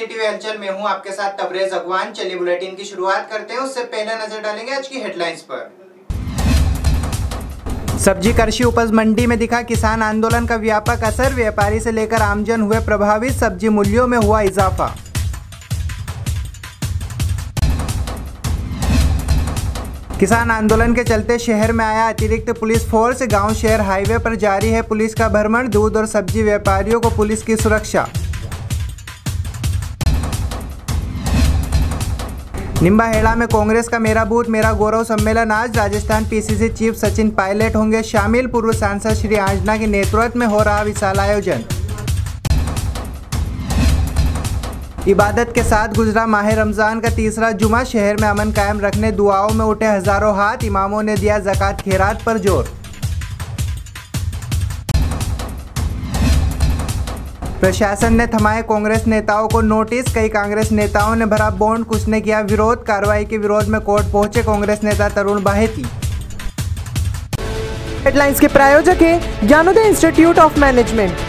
TV हलचल में हूँ आपके साथ तबरेज अगवान। चलिए बुलेटिन की शुरुआत करते हैं। उससे पहले नज़र डालेंगे आज की हेडलाइंस पर। सब्ज़ी कृषि उपज मंडी में दिखा किसान आंदोलन का व्यापक असर। व्यापारी से लेकर आमजन हुए प्रभावित। सब्ज़ी मूल्यों में हुआ इजाफा। किसान आंदोलन के चलते शहर में आया अतिरिक्त पुलिस फोर्स। गाँव शहर हाईवे पर जारी है पुलिस का भ्रमण दूध और सब्ज़ी व्यापारियों को पुलिस की सुरक्षा। निम्बाहेड़ा में कांग्रेस का मेरा बूथ, मेरा गौरव सम्मेलन। आज राजस्थान पीसीसी चीफ सचिन पायलट होंगे शामिल। पूर्व सांसद श्री आंजना के नेतृत्व में हो रहा विशाल आयोजन। इबादत के साथ गुजरा माह रमज़ान का तीसरा जुमा। शहर में अमन कायम रखने दुआओं में उठे हज़ारों हाथ। इमामों ने दिया जक़ात, खेरात पर ज़ोर। प्रशासन ने थमाए कांग्रेस नेताओं को नोटिस, कई कांग्रेस नेताओं ने भरा बॉन्ड, कुछ ने किया विरोध, कार्रवाई के विरोध में कोर्ट पहुँचे कांग्रेस नेता तरुण बाहेती हेडलाइंस के प्रायोजक है, ज्ञानोदय इंस्टीट्यूट ऑफ़ मैनेजमेंट।